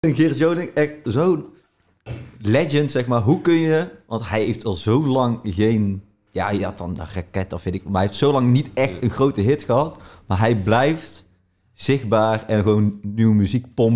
En Geert Joning, echt zo'n legend, zeg maar. Hoe kun je... Want hij heeft al zo lang geen... Ja, ja had dan de raket of weet ik... Maar hij heeft zo lang niet echt een grote hit gehad. Maar hij blijft zichtbaar en gewoon nieuwe muziek pompen.